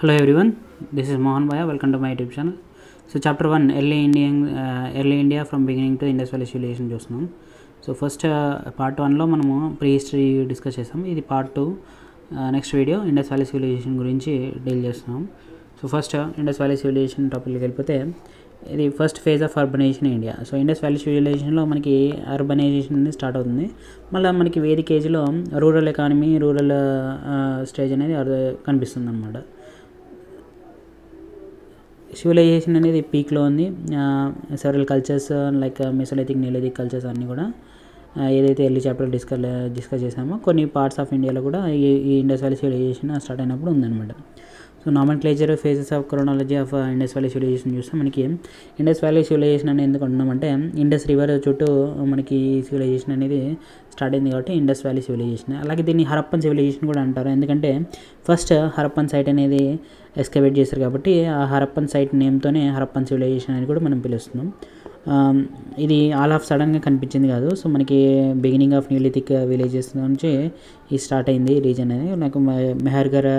Hello everyone this is Mohan Bhaya. Welcome to my YouTube channel so chapter one early Indian early India from beginning to Indus valley civilisation చూస్తున్నాం. So first part వన్లో మనము pre history discuss చేస్తాం ఇది part two next video Indus valley civilisation గురించి deal చేస్తున్నాం. So first Indus valley civilisation టాపిక్కి వెళ్ళిపోతే ఇది first phase of urbanisation India so Indus valley సివిలైజేషన్లో మనకి అర్బనైజేషన్ అనేది స్టార్ట్ అవుతుంది. మళ్ళీ మనకి వేదిక ఏజ్లో రూరల్ ఎకానమీ రూరల్ స్టేజ్ అనేది కనిపిస్తుంది అనమాట సివిలైజేషన్ అనేది పీక్లో ఉంది. Several cultures like mesolithic neolithic cultures అన్నీ కూడా ఏదైతే ఎర్లీ చాప్టర్ డిస్కస్ డిస్కస్ చేసామో కొన్ని పార్ట్స్ ఆఫ్ ఇండియాలో కూడా ఈ ఈ ఇండస్ వ్యాలీ సివిలైజేషన్ స్టార్ట్ అయినప్పుడు ఉందన్నమాట. So nomenclature phases of chronology of Indus valley civilisation చూస్తే మనకి ఇండస్ వ్యాలీ సివిలైజేషన్ అనేది ఎందుకు అంటున్నామంటే ఇండస్ రివర్ చుట్టూ మనకి సివిలైజేషన్ అనేది స్టార్ట్ అయింది కాబట్టి ఇండస్ వ్యాలీ సివిలైజేషన్ అలాగే దీన్ని హరప్పన్ సివిలైజేషన్ కూడా అంటారు. ఎందుకంటే ఫస్ట్ హరప్పన్ సైట్ అనేది ఎస్కవేట్ చేశారు కాబట్టి ఆ హరప్పన్ సైట్ నేమ్తోనే హరప్పన్ సివిలైజేషన్ అని కూడా మనం పిలుస్తున్నాం. ఇది ఆల్ ఆఫ్ సడన్గా కనిపించింది కాదు. సో మనకి బిగినింగ్ ఆఫ్ న్యూలిథిక్ విలేజెస్ నుంచి ఈ స్టార్ట్ అయింది రీజన్ అనేది. నాకు మెహర్గర్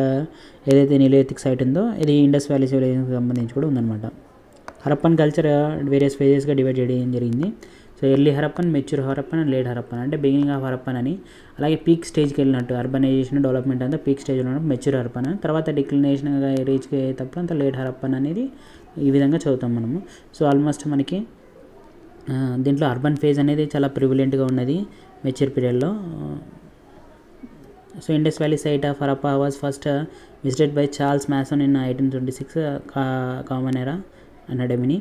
ఏదైతే న్యూలిథిక్ సైట్ ఉందో ఇది ఇండస్ వ్యాలీ సివిలైజేషన్కి సంబంధించి కూడా ఉందన్నమాట. హరప్పన్ కల్చర్ వేరియస్ ఫేజెస్గా డివైడ్ చేయడం జరిగింది. So early Harappan mature Harappan and late Harappan. అంటే బిగినింగ్ ఆఫ్ హరప్పన్ అని. అలాగే పీక్ స్టేజ్కి వెళ్ళినట్టు అర్బనైజేషన్ డెవలప్మెంట్ అంతా పీక్ స్టేజ్లో ఉన్నప్పుడు మెచ్యూర్ హరప్పన్ తర్వాత డిక్లినేషన్గా రీచ్ అయ్యేటప్పుడు అంత లేట్ హరప్పన్ అనేది ఈ విధంగా చదువుతాం మనము. సో ఆల్మోస్ట్ మనకి దీంట్లో అర్బన్ ఫేజ్ అనేది చాలా ప్రివిలెంట్గా ఉన్నది మెచ్యూర్ పీరియడ్లో so Indus valley site of Harappa was first visited by Charles Masson in eighteen twenty six common era అనాడమిని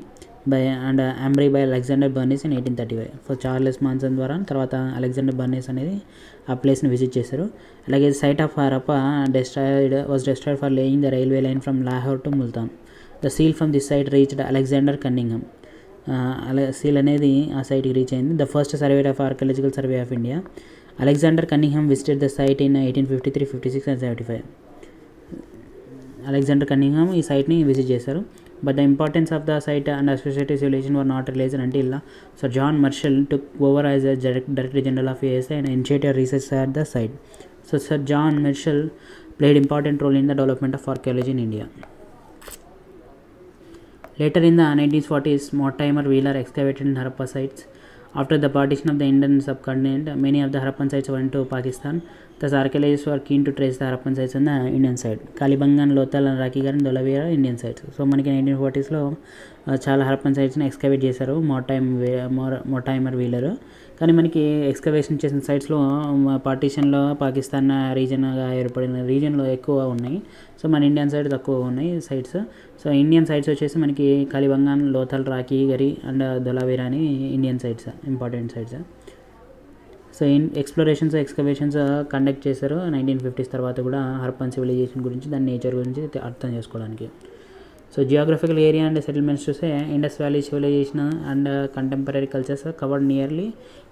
by and అంబ్రీ by Alexander Burnes in eighteen thirty five. So Charles Masson ద్వారా తర్వాత Alexander బర్నీస్ అనేది ఆ ప్లేస్ని visit చేశారు. అలాగే site of Harappa destroyed was destroyed for laying the railway line from Lahore to Multan the seal from this site reached Alexander Cunningham అలా seal అనేది ఆ సైట్కి రీచ్ అయింది. The first survey of archaeological survey of India Alexander Cunningham visited the site in eighteen fifty three fifty six and seventy five Alexander Cunningham ఈ సైట్ని visit చేశారు. but the importance of the site and associated civilization were not realized until uh, Sir John Marshall took over as a Director General of ASI and initiated research at the site. So Sir John Marshall played important role in the development of archaeology in India. Later in the 1940s, Mortimer Wheeler excavated in Harappa sites After the partition of the Indian subcontinent, many of the Harappan sites went to Pakistan. Thus, archaeologists were keen to trace the Harappan sites on the Indian side. Kalibangan, Lothal, and Rakigar, and Dolavira Indian sites so మనకి nineteen ఫార్టీస్లో చాలా Harappan సైట్స్ని excavate చేశారు మోటైమ్ మోటైమర్ wheeler కానీ మనకి excavation చేసిన సైట్స్లో పార్టీషన్లో పాకిస్తాన్ రీజన్గా ఏర్పడిన రీజన్లో ఎక్కువ ఉన్నాయి సో మన ఇండియన్ సైడ్ తక్కువ ఉన్నాయి సైట్స్ సో ఇండియన్ సైట్స్ వచ్చేసి మనకి కలిబంగాన్ లోథల్ రాఖీ గరి అండ్ దొలావీరా అని Indian sites important sites so in explorations excavations conduct చేశారు నైన్టీన్ ఫిఫ్టీస్ తర్వాత కూడా హర్పన్ సివిలైజేషన్ గురించి దాని నేచర్ గురించి అర్థం చేసుకోవడానికి. So geographical area and settlements చూస్తే Indus valley civilization and contemporary cultures covered nearly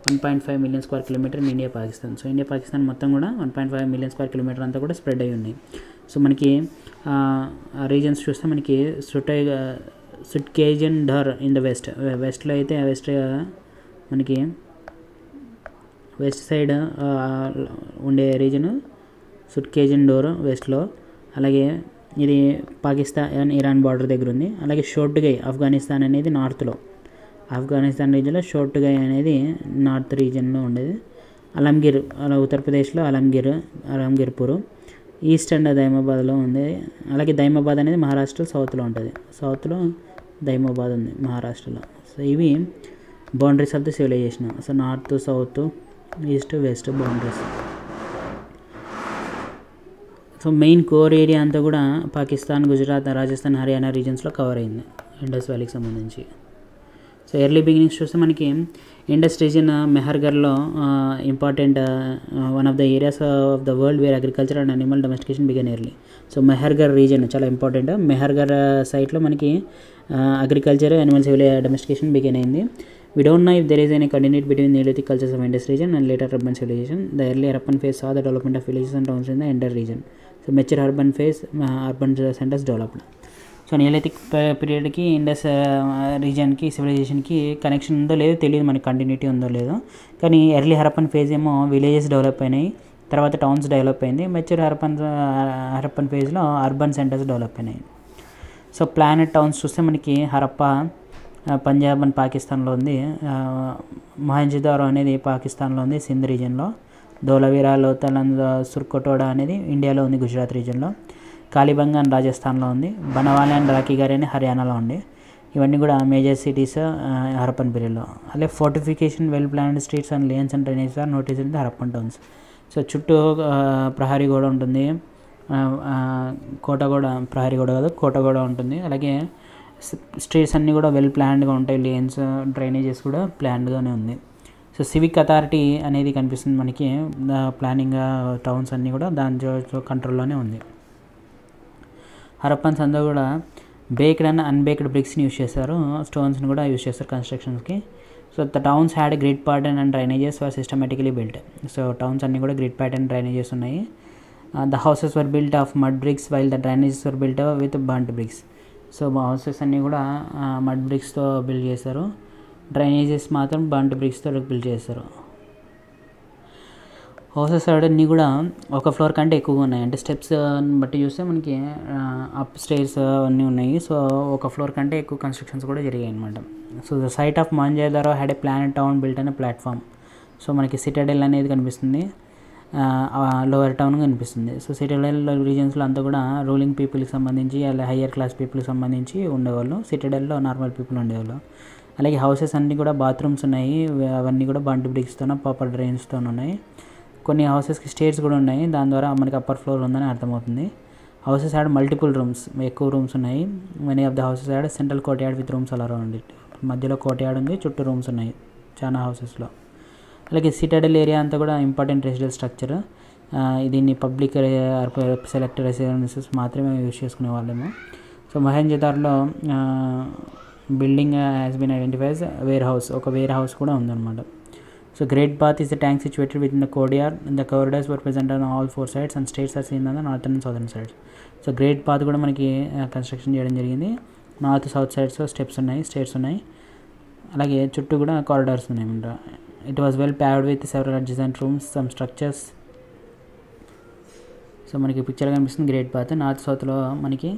one point five million square kilometre in India Pakistan so India Pakistan మొత్తం కూడా one point five million square kilometre అంతా కూడా spread అయి ఉన్నాయి so మనకి reasons చూస్తే మనకి సుటై Sutkagen Dor in the west వెస్ట్లో అయితే వెస్ట్ మనకి వెస్ట్ సైడ్ ఉండే రీజన్ సుట్కేజన్ డోర్ వెస్ట్లో అలాగే ఇది పాకిస్తాన్ ఇరాన్ బార్డర్ దగ్గర ఉంది. అలాగే షోర్ట్గై ఆఫ్ఘనిస్తాన్ అనేది నార్త్లో. ఆఫ్ఘనిస్తాన్ రీజన్లో షోర్ట్గై అనేది నార్త్ రీజన్లో ఉండేది. అలంగిర్ అలా ఉత్తరప్రదేశ్లో అలంగిర్ అలంగిర్పూర్. ఈస్ట్ అండ్ దైమాబాద్లో ఉంది. అలాగే దైమాబాద్ అనేది మహారాష్ట్ర సౌత్లో ఉంటుంది. సౌత్లో దైమాబాద్ ఉంది మహారాష్ట్రలో. సో ఇవి boundaries of the civilization so north south east west boundaries so main core area అంతా కూడా పాకిస్తాన్ గుజరాత్ రాజస్థాన్ హర్యానా రీజన్స్లో కవర్ అయింది. ఇండస్ వ్యాలీకి సంబంధించి. సో ఎర్లీ బిగినింగ్స్ చూస్తే మనకి Indus region మెహర్గర్లో important one of the areas of the world where agriculture and animal domestication began early so Mehrgarh region చాలా important Mehrgarh సైట్లో మనకి agriculture animal civil domestication began అయింది. We don't know if there is any continuity between Neolithic cultures of Indus region and later urban civilization. The early urban phase saw the development of villages and towns in the Indus region. So mature urban phase, urban centers centers so neolithic పీరియడ్కి Indus రీజన్కి సివిలైజేషన్కి connection ఉందో లేదో తెలియదు మనకి continuity ఉందో లేదో. కానీ early Harappan phase ఏమో విలేజెస్ డెవలప్ అయినాయి. తర్వాత టౌన్స్ డెవలప్ అయింది. మెచ్యూర్ హరప్పన్ హరప్పన్ ఫేజ్లో అర్బన్ సెంటర్స్ డెవలప్ అయినాయి. సో ప్లానెట్ టౌన్స్ చూస్తే మనకి హరప్ప పంజాబ్ అండ్ పాకిస్తాన్లో ఉంది. Uh, మహంజిదారో అనేది పాకిస్తాన్లో ఉంది సింధ్ రీజియన్లో ధోలవీరా లోతలంద్ సుర్కోటోడా అనేది ఇండియాలో ఉంది గుజరాత్ రీజియన్లో కాలిబంగన్ రాజస్థాన్లో ఉంది. బనవాలి అండ్ రాఖీగారి అని హర్యానాలో ఉంది. ఇవన్నీ కూడా మేజర్ సిటీస్ హరప్పన్ పీరియడ్లో. అలాగే fortification well planned streets and lanes and drainage are notice in Harappan towns. So చుట్టూ ప్రహరీ గోడ ఉంటుంది. ఆ, కోట కూడా ప్రహరీ గోడ కాదు కోట కూడా ఉంటుంది. అలాగే స్ట్రీట్స్ అన్నీ కూడా వెల్ ప్లాన్డ్గా ఉంటాయి. లేన్స్ డ్రైనేజెస్ కూడా ప్లాన్డ్గానే ఉంది. సో సివిక్ అథారిటీ అనేది కనిపిస్తుంది మనకి. ప్లానింగ్ టౌన్స్ అన్నీ కూడా దాని కంట్రోల్లోనే ఉంది. హరప్పన్స్ అందరూ కూడా బేక్డ్ అండ్ అన్బేక్డ్ బ్రిక్స్ని యూస్ చేస్తారు స్టోన్స్ని కూడా యూస్ చేస్తారు కన్స్ట్రక్షన్స్కి so the towns had grid pattern and drainages were systematically built so towns అన్నీ కూడా గ్రిడ్ ప్యాటర్న్ డ్రైనేజెస్ ఉన్నాయి. The houses were built of mud bricks while the drainages were built with burnt bricks so houses అన్నీ కూడా mud బ్రిక్స్తో build చేశారు. Drainages మాత్రం burnt బ్రిక్స్తో build చేస్తారు. హౌసెస్ అన్నీ కూడా ఒక ఫ్లోర్ కంటే ఎక్కువగా ఉన్నాయి. అంటే స్టెప్స్ బట్టి చూస్తే మనకి అప్ స్టేర్స్ అన్నీ ఉన్నాయి. సో ఒక ఫ్లోర్ కంటే ఎక్కువ కన్స్ట్రక్షన్స్ కూడా జరిగాయి అనమాట so the site of Mohenjodaro had a planned town built అనే ప్లాట్ఫామ్. సో మనకి సిటడెల్ అనేది కనిపిస్తుంది. లోవర్ టౌన్ కనిపిస్తుంది. సో సిటడెల్ రీజన్స్లో అంతా కూడా రూలింగ్ పీపుల్కి సంబంధించి అలా హయ్యర్ క్లాస్ పీపుల్కి సంబంధించి ఉండేవాళ్ళు. సిటడెల్లో నార్మల్ పీపుల్ ఉండేవాళ్ళు. అలాగే హౌసెస్ అన్నీ కూడా బాత్రూమ్స్ ఉన్నాయి. అవన్నీ కూడా బండి బ్రిక్స్తోనో పాపర్ డ్రైన్స్తో ఉన్నాయి. కొన్ని హౌసెస్కి స్టేర్స్ కూడా ఉన్నాయి. దాని ద్వారా మనకి అప్పర్ ఫ్లోర్ ఉందని అర్థమవుతుంది. హౌసెస్ యాడ్ మల్టిపుల్ రూమ్స్ ఎక్కువ రూమ్స్ ఉన్నాయి. Many of the houses had central court had with rooms అలా అరౌండ్ ఇట్ మధ్యలో కోర్ట్ యార్డ్ ఉంది చుట్టూ రూమ్స్ ఉన్నాయి చాలా హౌసెస్లో అలాగే సిటాడల్ ఏరియా అంతా కూడా ఇంపార్టెంట్ రెసిడెల్ స్ట్రక్చర్ దీన్ని పబ్లిక్ సెలెక్ట్ రెసిడెన్సెస్ మాత్రమే యూజ్ చేసుకునే వాళ్ళము. So మహేంజదార్లో building has been identified warehouse ఒక వేర్ హౌస్ కూడా ఉందన్నమాట. So great bath is the tank situated within the courtyard the corridors were present on all four sides and steps are seen on the northern and southern so great bath కూడా మనకి construction చేయడం జరిగింది. North south sides steps ఉన్నాయి states ఉన్నాయి. అలాగే చుట్టూ కూడా corridors ఉన్నాయి అనమాట it was well paved with several adjacent rooms some structures so మనకి పిక్చర్ కనిపిస్తుంది గ్రేట్ బాత్ నార్త్ సౌత్లో మనకి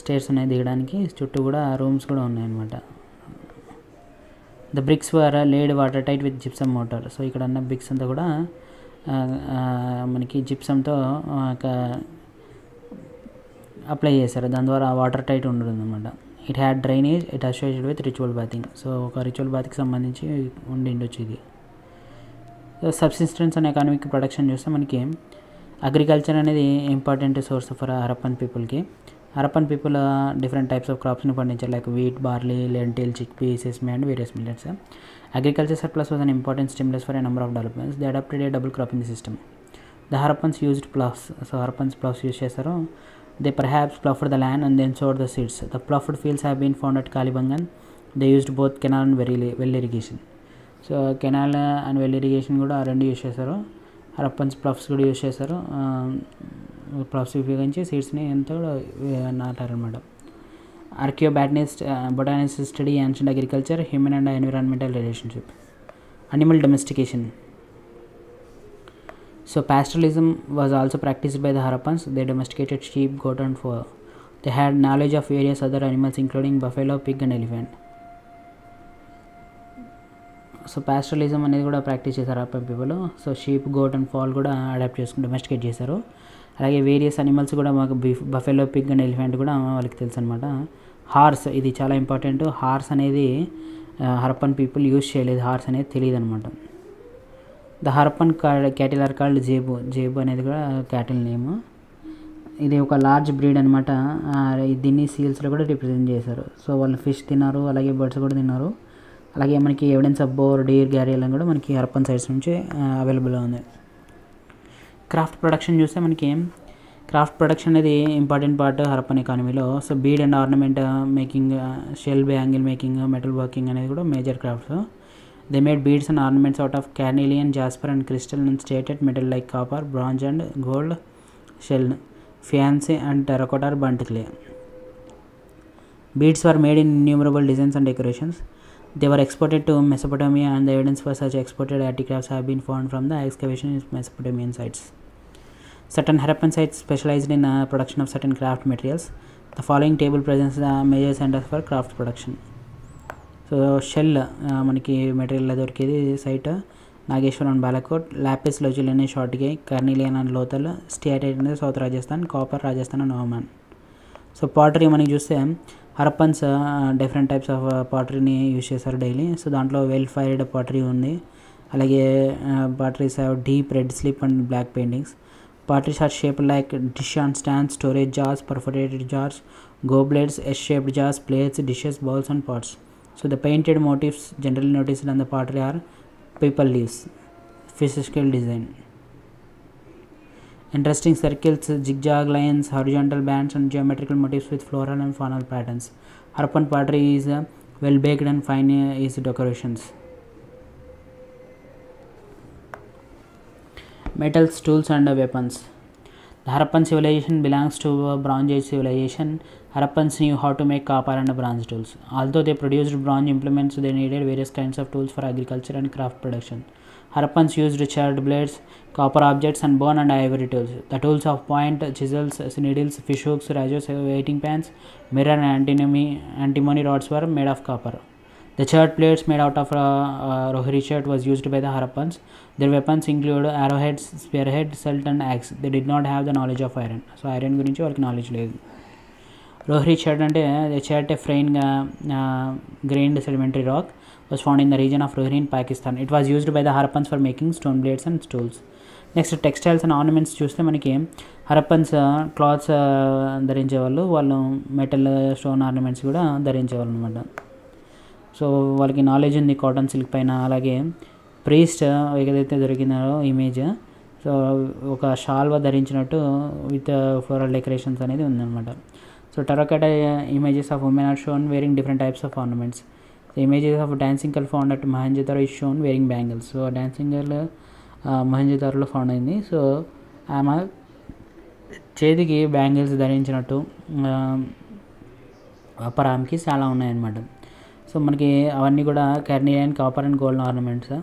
స్టేర్స్ ఉన్నాయి దిగడానికి చుట్టూ కూడా రూమ్స్ కూడా ఉన్నాయన్నమాట. The bricks were laid water tight with gypsum mortar so ఇక్కడ ఉన్న బ్రిక్స్ అంతా కూడా uh, uh, మనకి జిప్సమ్తో అప్లై uh, చేశారు. దాని ద్వారా వాటర్ టైట్ ఉండదు అనమాట it had drainage it associated with ritual bathing so ఒక రిచువల్ బాత్కి సంబంధించి ఉండి ఉండొచ్చు ఇది సబ్సిస్టెన్స్ అండ్ ఎకానమిక్ ప్రొడక్షన్ చూస్తే మనకి అగ్రికల్చర్ అనేది ఇంపార్టెంట్ సోర్స్ ఫర్ హరప్పన్ పీపుల్కి Harappan people different types of క్రాప్స్ని పండించారు. Like wheat barley lentil chickpea sesame and various millets agriculture surplus was an important stimulus for a number of developments they adopted a double cropping system the Harappans used ploughs so Harappans ploughs use చేశారు. They perhaps ploughed the land and then sowed the seeds the ploughed fields have been found at Kalibangan they used both canal and very well irrigation so canal and well irrigation కూడా ఆ రెండు use చేశారు. Harappans ప్లఫ్స్ కూడా use చేశారు. Process ఉపయోగించి సీడ్స్ని ఎంత నాటారనమాట archaeobotanist botanists study ancient agriculture human and environmental relationship animal domestication. So pastoralism was also practice by the Harappans they domesticated sheep goat and fowl. They had knowledge of various other animals including buffalo pig and elephant. So pastoralism అనేది కూడా practice చేశారు Harappan people. So sheep goat and fowl కూడా adapt చేసుకుని domesticate చేశారు. అలాగే various animals కూడా మాకు buffalo pig and elephant కూడా వాళ్ళకి తెలుసు అనమాట హార్స్ ఇది చాలా ఇంపార్టెంట్ హార్స్ అనేది హరప్పన్ పీపుల్ యూజ్ చేయలేదు. హార్స్ అనేది తెలియదు అనమాట the Harappan cattle are called zebu zebu అనేది కూడా క్యాటిల్ నేమ్ ఇది ఒక లార్జ్ బ్రీడ్ అనమాట దీన్ని సీల్స్లో కూడా రిప్రజెంట్ చేశారు. సో వాళ్ళు ఫిష్ తిన్నారు అలాగే బర్డ్స్ కూడా తిన్నారు. అలాగే మనకి evidence of boar deer gharial కూడా మనకి హరప్పన్ సైడ్స్ నుంచి అవైలబుల్గా ఉంది. క్రాఫ్ట్ ప్రొడక్షన్ చూస్తే మనకి క్రాఫ్ట్ ప్రొడక్షన్ అనేది ఇంపార్టెంట్ పార్ట్ హరప్పన్ ఎకానమీలో. So bead and ornament making shell bangle making metal working అనేది కూడా major crafts. They made beads and ornaments out of carnelian jasper and crystal and steatite metal like copper bronze and gold shell faience and terracotta burnt clay beads were made in innumerable designs and decorations they were exported to Mesopotamia and the evidence for such exported artefacts have been found from the excavation in Mesopotamian sites Certain Harappan sites specialized in uh, production of certain craft materials. The following table presents the major centers for craft production. So shell uh, మనకి material దొరికేది site Nageshwaram and Balakot lapis lazuli అనే షార్ట్కి carnelian and Lothal steatite అనేది south Rajasthan copper Rajasthan and Oman so pottery మనకి చూస్తే Harappans different types of పాటరీని use చేశారు daily so దాంట్లో వెల్ ఫైర్డ్ పాటరీ ఉంది. అలాగే potteries deep red slip and black paintings Parties are shaped like dish and stands, storage jars, perforated jars, goblets, S-shaped jars, plates, dishes, bowls and pots. So the painted motifs generally noticed on the pottery are paper leaves, fish scale design. Interesting circles, zigzag lines, horizontal bands and geometrical motifs with floral and faunal patterns. Harpan pottery is uh, well baked and fine uh, is decorations. Metals tools and weapons the harappan civilization belongs to a bronze age civilization Harappans knew how to make copper and bronze tools. Although they produced bronze implements, they needed various kinds of tools for agriculture and craft production. Harappans used charred blades, copper objects, and bone and ivory tools. The tools of point, chisels, needles, fish hooks, rajos, waiting pans, mirror, and antimony, antimony rods were made of copper. The charred plates made out of a, a rohiri shirt was used by the Harappans. Their weapons include arrowheads, spearhead, salt, and axe. They did not have the knowledge of iron. So iron గురించి వాళ్ళకి knowledge లేదు Rohri shirt అంటే chert fine grained sedimentary rock was found in the region of Rohri in Pakistan it was used by the Harappans for making stone blades and tools next textiles and ornaments చూస్తే మనకి Harappans clothes uh, ధరించేవాళ్ళు వాళ్ళు metal stone ornaments కూడా ధరించేవాళ్ళు అనమాట so వాళ్ళకి knowledge ఉంది cotton silk పైన. అలాగే ప్రీస్ట్ ఏదైతే దొరికినారో ఇమేజ్ సో ఒక షాల్వా ధరించినట్టు విత్ ఫ్లోరల్ డెకరేషన్స్ అనేది ఉందన్నమాట. So terracotta images of women are shown wearing different types of ornaments images of dancing girl found at at is shown wearing bangles so dancing girl found అయింది. So ఆమె చేతికి bangles ధరించినట్టు upper ఆమెకి చాలా ఉన్నాయన్నమాట. So మనకి అవన్నీ కూడా carnelian copper and gold ornaments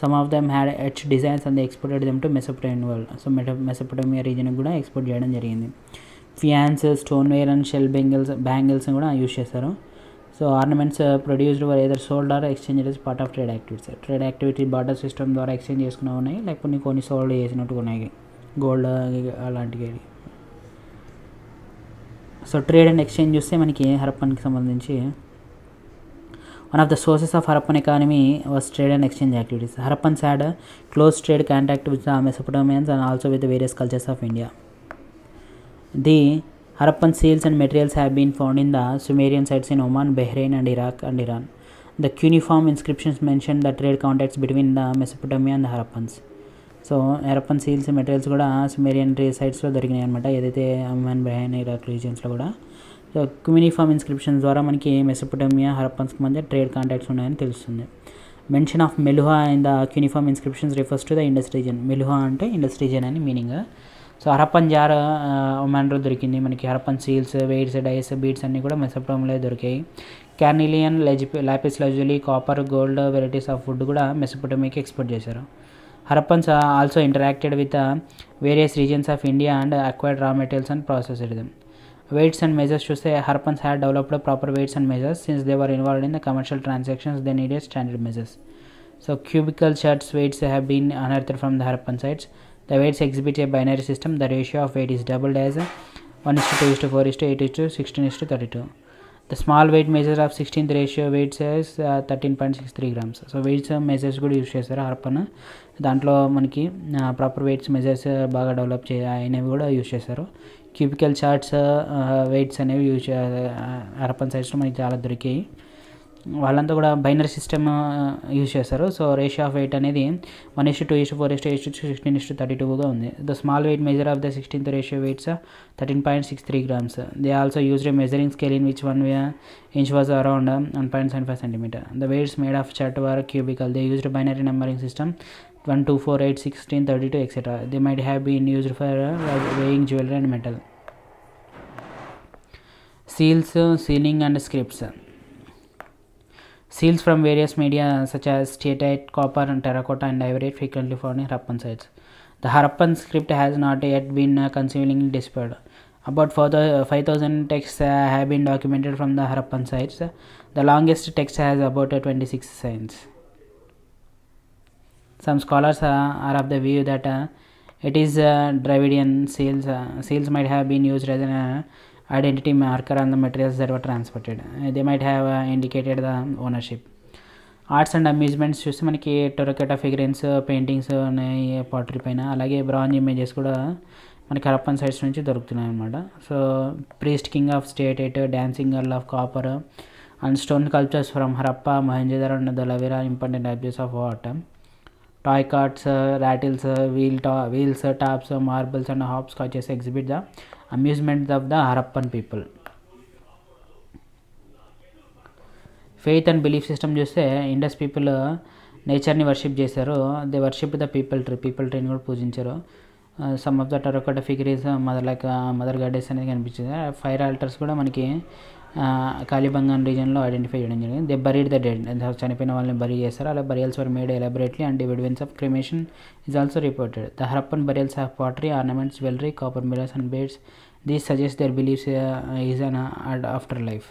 some of them had etched designs and exported them to Mesopotamian world so మెట Mesopotamia రీజన్కి కూడా ఎక్స్పోర్ట్ చేయడం జరిగింది. Faience stoneware and shell bangles bangles కూడా యూజ్ చేస్తారు so ornaments produced were either sold or exchange is part of trade activities trade activity barter system ద్వారా exchange చేసుకునే ఉన్నాయి. లేకపోతే కొన్ని సోల్డ్ చేసినట్టు ఉన్నాయి. గోల్డ్ అలాంటివి. సో ట్రేడ్ అండ్ ఎక్స్చేంజ్ చూస్తే మనకి హరప్పన్కి సంబంధించి One of the sources of Harappan economy was trade and exchange activities Harappans had close trade contact with the Mesopotamians and also with various cultures of India the Harappan seals and materials have been found in the Sumerian sites in Oman, Bahrain, and Iraq and Iran. The cuneiform inscriptions mention the trade contacts between the Mesopotamia and the Harappans. So Harappan seals materials కూడా Sumerian సైట్స్లో దొరికినాయి అనమాట ఏదైతే Amman బహైన్ Iraq రీజియన్స్లో కూడా so inscription ద్వారా మనకి మెసపటమియా హరప్పన్స్కి మధ్య trade contacts ఉన్నాయని తెలుస్తుంది. Mention of Meluhha in the cuneiform inscriptions refers to the Indus region Meluhha అంటే ఇండస్ రీజన్ అని మీనింగ్ సో హరప్పన్ జార్ ఒమాన్లో దొరికింది. మనకి Harappan seals weights dice beads అన్నీ కూడా మెసపటమిలో దొరికాయి. Carnelian లెజి lapis lazuli copper gold varieties of food కూడా మెసోపటమీకి ఎక్స్పోర్ట్ చేశారు. Harappans also interacted with various regions of India and acquired raw materials and processed them weights and measures చూస్తే Harappans had developed proper weights and measures since they were involved in the commercial transactions they needed standard measures so cubical cherts weights have been unearthed from the Harappan sites The weights exhibit a binary system. The ratio of weight is doubled as 1 is to 2 is to 4 is to 8 is to 16 is to 32. The small weight measure of 16th ratio weight says uh, 13.63 grams. So weights measures కూడా use చేస్తారు Harappan దాంట్లో మనకి proper weights measures బాగా develop చే అయినవి కూడా use చేస్తారు cubical charts weights అనేవి యూజ్ హరప్పన్ సైజ్లో మనకి చాలా దొరికాయి. వాళ్ళంతా కూడా బైనరీ సిస్టమ్ యూజ్ చేస్తారు. సో రేషియో ఆఫ్ వెయిట్ అనేది one is to two is to four is to is to sixteen is to thirty టూగా ఉంది. The small weight measure of the sixteenth ratio weights thirteen point six three grams. They also use a measuring scale in which one inch was around one point seven five centimetre the weights made of chert were cubical. They used binary numbering system. 1, 2, 4, 8, 16, 32, etc. They might have been used for uh, weighing jewelry and metal. Seals, uh, sealing and scripts. Seals from various media such as steatite, copper, and terracotta and ivory frequently found in Harappan sites. The Harappan script has not yet been uh, deciphered. disappeared. About uh, 5,000 texts have been documented from the Harappan sites. The longest text has about 26 signs. Some scholars uh, are of the view that uh, it is uh, Dravidian seals. Uh, seals might have been used as an uh, identity marker on the materials that were transported. Uh, they might have uh, indicated the ownership. Arts and amusements చూస్తే మనకి టొరకెటా ఫిగరెన్స్ paintings ఉన్నాయి pottery పైన అలాగే bronze images కూడా మనకి Harappan sides నుంచి దొరుకుతున్నాయి అనమాట so priest king of state eight dancing girl of copper and stone cultures from Harappa Mohenjodaro and Dholavira important objects of what toy carts rattles wheel టా wheels tops marbles and hopscotches exhibit the amusement of the Harappan people faith and belief system చూస్తే Indus people నేచర్ని worship చేశారు. They worship the peepal tree peepal ట్రీని కూడా పూజించారు. Some of the terracotta figurines mother like mother goddess అనేది కనిపించింది. Fire altars కూడా మనకి కాలిబంగాన్ రీజన్లో identify చేయడం జరిగింది దే బరీడ్ ద డెడ్ చనిపోయిన వాళ్ళని బరీ చేస్తారు అలా burials were made elaborately and evidence of cremation is also reported the Harappan burials have pottery ornaments jewellery copper mirrors and beads these suggest their beliefs is an after life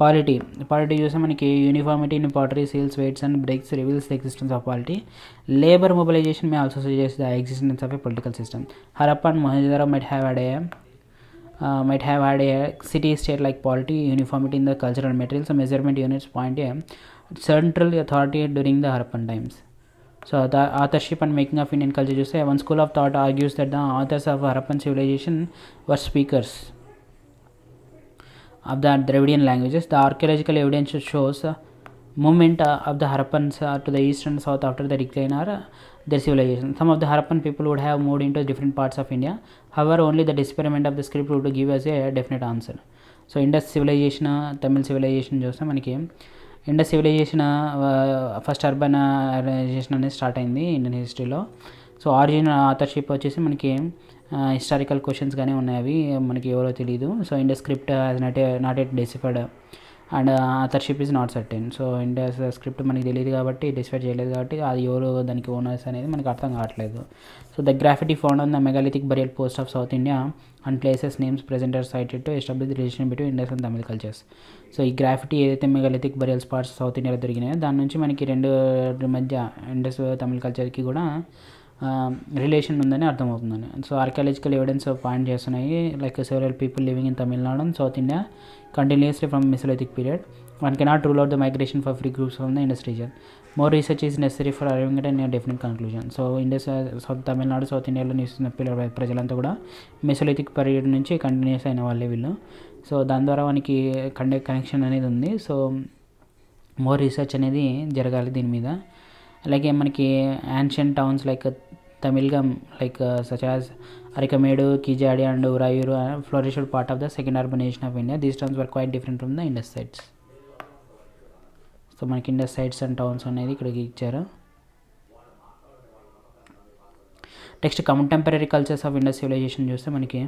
polity polity చూస్తే మనకి uniformity in pottery seals weights and bricks reveals the existence of polity labour mobilisation may also suggest the existence of a political system Harappan Mohenjodaro might have had a uh, might have had a city state like polity uniformity in the cultural materials and measurement units point a central authority during the Harappan times. So the authorship and making of Indian culture, you say one school of thought argues that the authors of Harappan civilization were speakers of the Dravidian languages. The archaeological evidence shows uh, movement uh, of the Harappans uh, to the east and south after the decline uh, their civilization. Some of the Harappan people would have moved into different parts of India. However, only the disappearance of the script would give us a definite answer. So Indus civilisation Tamil civilisation చూస్తే మనకి Indus civilisation first urban organisation అనేది start అయింది Indian హిస్టరీలో so origin authorship వచ్చేసి మనకి historical questions కానీ ఉన్నాయి అవి మనకి ఎవరో తెలియదు so Indus script not not yet deciphered and authorship is not certain so India script మనకి తెలియదు కాబట్టి డిసైడ్ చేయలేదు కాబట్టి అది ఎవరు దానికి ఓనర్స్ అనేది మనకు అర్థం కావట్లేదు. So the graffiti found on the megalithic burial post of south India and places names presenter cited to establish relation between Indus and Tamil cultures so ఈ గ్రాఫిటీ ఏదైతే మెగాలిథిక్ బరియల్ స్పాట్స్ సౌత్ ఇండియాలో దొరికినాయో దాని నుంచి మనకి రెండు మధ్య Indus తమిళ కల్చర్కి కూడా రిలేషన్ ఉందని అర్థమవుతుందని. సో ఆర్కియాలజికల్ ఎవిడెన్స్ పాయింట్ చేస్తున్నాయి. Like several people living in Tamil Nadu and south India continuously from mesolithic period one cannot rule out the migration for free groups from the Indus region more research is necessary for arriving at నేను definite conclusion so Indus south Tamil Nadu south ఇండియాలో నివసిస్తున్న పిల్లల ప్రజలంతా కూడా Mesolithic period నుంచి continues అయిన వాళ్ళే వీళ్ళు. సో దాని ద్వారా మనకి కండే కనెక్షన్ అనేది ఉంది. సో మోర్ రీసెర్చ్ అనేది జరగాలి దీని మీద. అలాగే మనకి ancient towns like Tamilakam like such as Arikamedu Keezhadi and Uraiyur flourished part of the second urbanisation of India these towns were quite different from the Indus sites so మనకి Indus sites and towns అనేది ఇక్కడికి ఇచ్చారు. Next contemporary cultures of Indus civilisation చూస్తే మనకి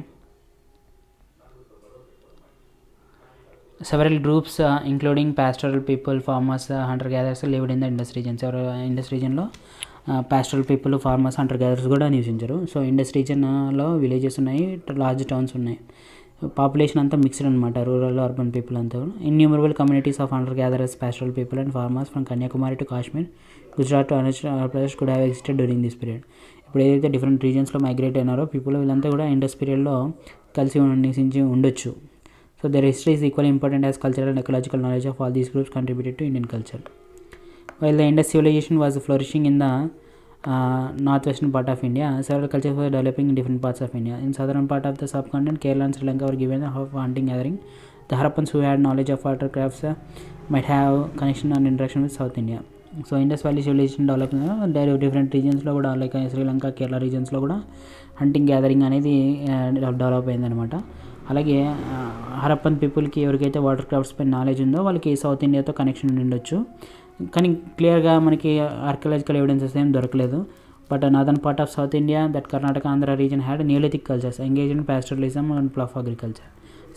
several groups uh, including pastoral people farmers uh, hunter gatherers lived in the indus Indus రీజన్లో pastoral people farmers hunter gatherers కూడా నివసించారు. So Indus రీజన్లో villages ఉన్నాయి large towns ఉన్నాయి. Population అంతా mixed అనమాట rural urban people అంతా innumerable communities of hunter gatherers pastoral people and farmers from Kanyakumari to Kashmir Gujarat to Arunachal Pradesh కూడా have existed during this period ఇప్పుడు ఏదైతే different రీజన్స్లో migrate అయినారో people వీళ్ళంతా కూడా ఇండస్ పీరియడ్లో కలిసి నివసించి ఉండొచ్చు. So their history is equally important as cultural and ecological knowledge of all these groups contributed to Indian culture. While the Indus civilization was flourishing in the uh, northwestern part of India, several cultures were developing in different parts of India. In southern part of the subcontinent, Kerala and Sri Lanka were given the hub of hunting gathering. The Harappans who had knowledge of water crafts uh, might have connection and interaction with South India. So Indus valley civilisation develop direct different రీజన్స్లో కూడా like Sri Lanka Kerala రీజన్స్లో కూడా hunting gathering అనేది develop అయిందనమాట అలాగే హరప్పన్ పీపుల్కి ఎవరికైతే water crafts పైన knowledge ఉందో వాళ్ళకి సౌత్ ఇండియాతో కనెక్షన్ ఉండొచ్చు కానీ క్లియర్గా మనకి ఆర్కియలాజికల్ ఎవిడెన్సెస్ ఏం దొరకలేదు but northern part of south India that Karnataka Andhra region had neolithic cultures engage in pastoralism and plough agriculture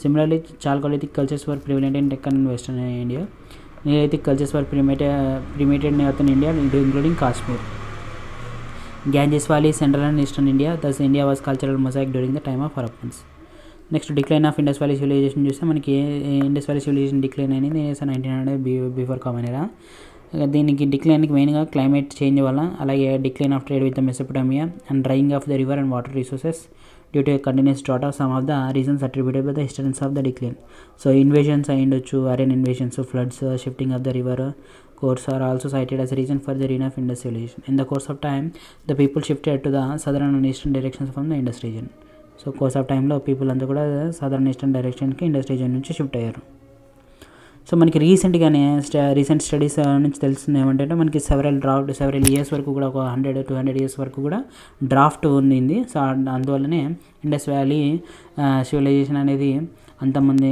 similarly chalcolithic cultures were prevalent in Deccan and western India neolithic cultures were permeated permeated northern India including Kashmir Ganges Valley, central and eastern India. Thus, India was cultural mosaic during the time of Harappans. Next decline of Indus valley civilisation చూస్తే మనకి Indus valley civilisation decline అయింది nineteen hundred B before common era దీనికి డిక్లైన్కి మెయిన్గా climate change వల్ల అలాగే decline of trade with Mesopotamia and drying of the river and water resources due to continuous dot of some of the reasons attributed by the historians of the decline. So invasions అయ్యిండొచ్చు Aryan invasions floods shifting of the river course are also cited as reason for the ruin of Indus civilisation. In the course of time the people shifted to the southern and eastern directions from the Indus region. So course of టైంలో people అంతా కూడా southern eastern డైరెక్షన్కి industry zone నుంచి shift అయ్యారు. So మనకి రీసెంట్గానే recent studies నుంచి తెలుస్తుంది ఏమంటే మనకి సెవరల్ డ్రాఫ్ట్ సెవరల్ ఇయర్స్ వరకు కూడా ఒక హండ్రెడ్ టూ హండ్రెడ్ ఇయర్స్ వరకు కూడా డ్రాఫ్ట్ ఉండింది. సో అందువల్లనే ఇండస్ వ్యాలీ సివిలైజేషన్ అనేది అంతమంది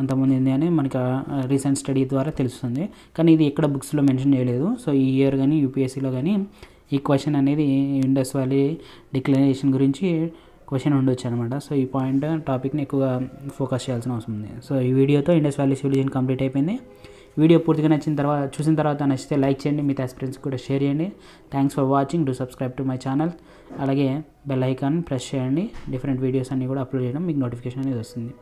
అంతమంది ఉంది అని మనకి రీసెంట్ స్టడీ ద్వారా తెలుస్తుంది. కానీ ఇది ఎక్కడ బుక్స్లో మెన్షన్ చేయలేదు. సో ఈ ఇయర్ కానీ యూపీఎస్సీలో కానీ ఈ క్వశ్చన్ అనేది ఇండస్ వ్యాలీ డిక్లరేషన్ గురించి క్వశ్చన్ ఉండొచ్చు అనమాట సో ఈ పాయింట్ టాపిక్ని ఎక్కువగా ఫోకస్ చేయాల్సిన అవసరం ఉంది. సో ఈ వీడియోతో ఇండస్ వ్యాలీ సివిలైజేషన్ కంప్లీట్ అయిపోయింది. వీడియో పూర్తిగా నచ్చిన తర్వాత చూసిన తర్వాత నచ్చితే లైక్ చేయండి. మీ ఎక్స్పీరియన్స్ కూడా షేర్ చేయండి. Thanks for watching do subscribe to my channel అలాగే బెల్ ఐకాన్ ప్రెస్ చేయండి. డిఫరెంట్ వీడియోస్ అన్నీ కూడా అప్లోడ్ చేయడం మీకు నోటిఫికేషన్ అనేది వస్తుంది.